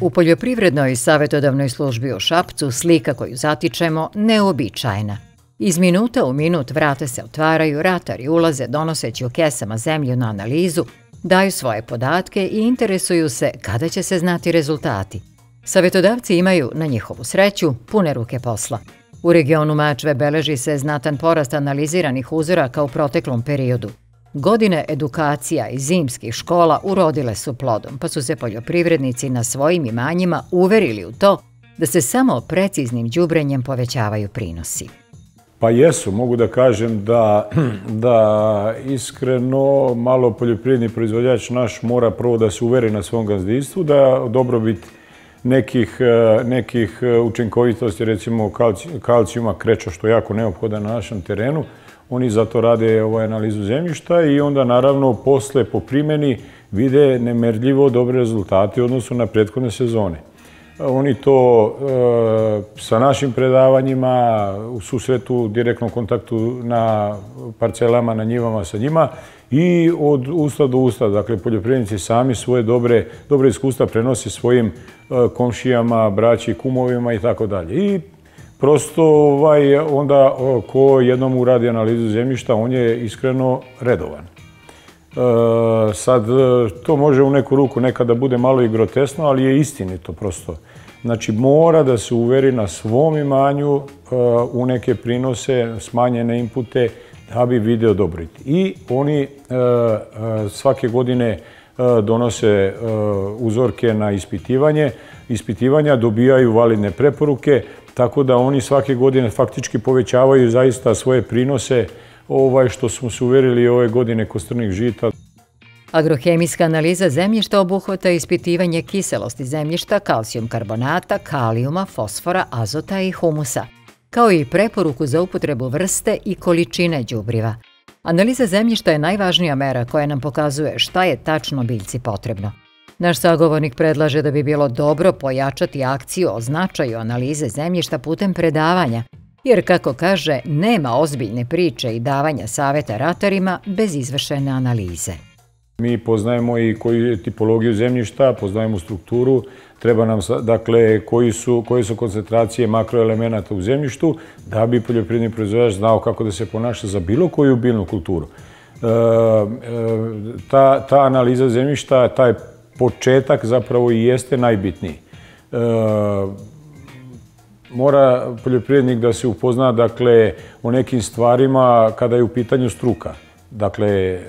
U poljoprivrednoj savjetodavnoj službi u Šapcu slika koju zatičemo neobičajna. Iz minuta u minut vrate se otvaraju, ratari ulaze donoseći u kesama zemlju na analizu, daju svoje podatke i interesuju se kada će se znati rezultati. Savjetodavci imaju, na njihovu sreću, pune ruke posla. U regionu Mačve beleži se znatan porast analiziranih uzoraka u proteklom periodu. Godine edukacija iz zimskih škola urodile su plodom, pa su se poljoprivrednici na svojim imanjima uverili u to da se samo preciznim đubrenjem povećavaju prinosi. Pa jesu, mogu da kažem da, da iskreno malo poljoprivredni proizvođač naš mora prvo da se uveri na svom gazdinstvu, da dobrobit nekih, e, nekih e, učinkovitosti, recimo kalcijuma kreća što je jako neophodan na našem terenu, oni zato rade ovaj analizu zemljišta i onda naravno posle po primjeni vide nemerljivo dobre rezultate u odnosu na prethodne sezone. Oni to e, sa našim predavanjima, u susretu, direktnom kontaktu na parcelama, na njivama sa njima i od usta do usta, dakle poljoprivrednici sami svoje dobre, dobre iskustva prenose svojim e, komšijama, braći, kumovima i tako dalje. I prosto ovaj, onda ko jednom uradi analizu zemljišta, on je iskreno redovan. E, sad, to može u neku ruku nekada bude malo i grotesno, ali je istinito prosto. Znači, mora da se uveri na svom imanju e, u neke prinose, smanjene inpute, da bi video dobrit. I oni e, svake godine donose uzorke na ispitivanje. Ispitivanja dobijaju validne preporuke, tako da oni svake godine faktički povećavaju zaista svoje prinose ovaj što smo se uverili ove godine kostrnih žita. Agrohemijska analiza zemljišta obuhvata ispitivanje kiselosti zemljišta, kalcijum karbonata, kalijuma, fosfora, azota i humusa, kao i preporuku za upotrebu vrste i količine đubriva. Analiza zemljišta je najvažnija mera koja nam pokazuje šta je tačno biljci potrebno. Naš sagovornik predlaže da bi bilo dobro pojačati akciju o značaju analize zemljišta putem predavanja, jer kako kaže, nema ozbiljne priče i davanja saveta ratarima bez izvršene analize. Mi poznajemo i koju je tipologiju zemljišta, poznajemo strukturu, treba nam, dakle, koji su, koje su koncentracije makroelemenata u zemljištu, da bi poljoprivredni proizvođač znao kako da se ponaša za bilo koju biljnu kulturu. E, e, ta, ta analiza zemljišta, taj početak zapravo i jeste najbitniji. E, mora poljoprivrednik da se upozna dakle, o nekim stvarima kada je u pitanju struka. Dakle,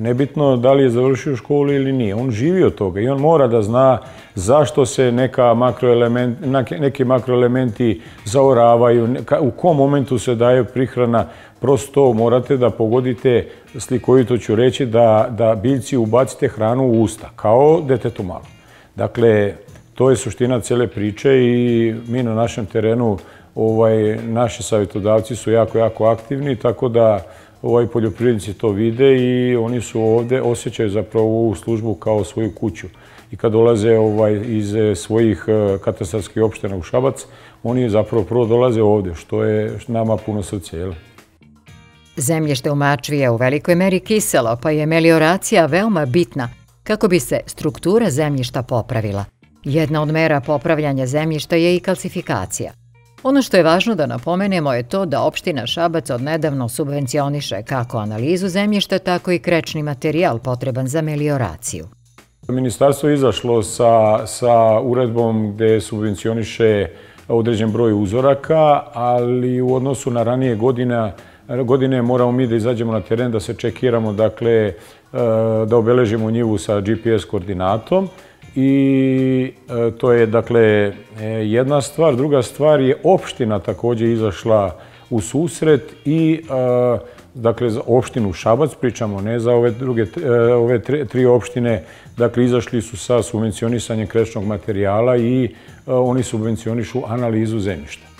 nebitno da li je završio školu ili nije. On živi od toga i on mora da zna zašto se neka makroelement, neki makroelementi zaoravaju, u kom momentu se daje prihrana. Prosto morate da pogodite, slikovito ću reći, da, da biljci ubacite hranu u usta, kao detetu malo. Dakle, to je suština cele priče i mi na našem terenu, ovaj, naši savjetodavci su jako, jako aktivni, tako da ovaj, poljoprivrednici to vide i oni su ovde, osjećaju zapravo ovu službu kao svoju kuću. I kad dolaze ovaj, iz svojih eh, katastarskih opština u Šabac, oni zapravo prvo dolaze ovde, što je nama puno srce. Jel? Zemlješte u Mačvi je u velikoj meri kiselo, pa je melioracija veoma bitna kako bi se struktura zemljišta popravila. Jedna od mera popravljanja zemljišta je i kalcifikacija. Ono što je važno da napomenemo je to da opština Šabac odnedavno subvencioniše kako analizu zemljišta, tako i krečni materijal potreban za melioraciju. Ministarstvo je izašlo sa, sa uredbom gde subvencioniše određen broj uzoraka, ali u odnosu na ranije godine moramo mi da izađemo na teren, da se čekiramo, dakle, e, da obeležimo njivu sa GPS koordinatom i e, to je dakle e, jedna stvar. Druga stvar je opština takođe izašla u susret i e, dakle za opštinu Šabac pričamo, ne za ove druge ove tri opštine, dakle izašli su sa subvencionisanjem krečnog materijala i oni subvencionišu analizu zemljišta.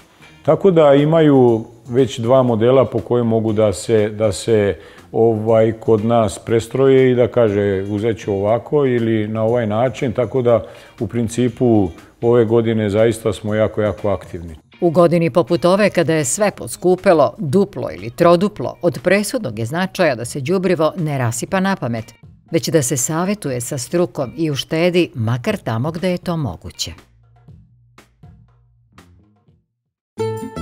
Tako da imaju već dva modela po kojem mogu da se, da se ovaj, kod nas prestroje i da kaže uzet ću ovako ili na ovaj način, tako da u principu ove godine zaista smo jako, jako aktivni. U godini poput ove, kada je sve poskupelo, duplo ili troduplo, od presudnog je značaja da se đubrivo ne rasipa na pamet, već da se savetuje sa strukom i uštedi makar tamo gde je to moguće.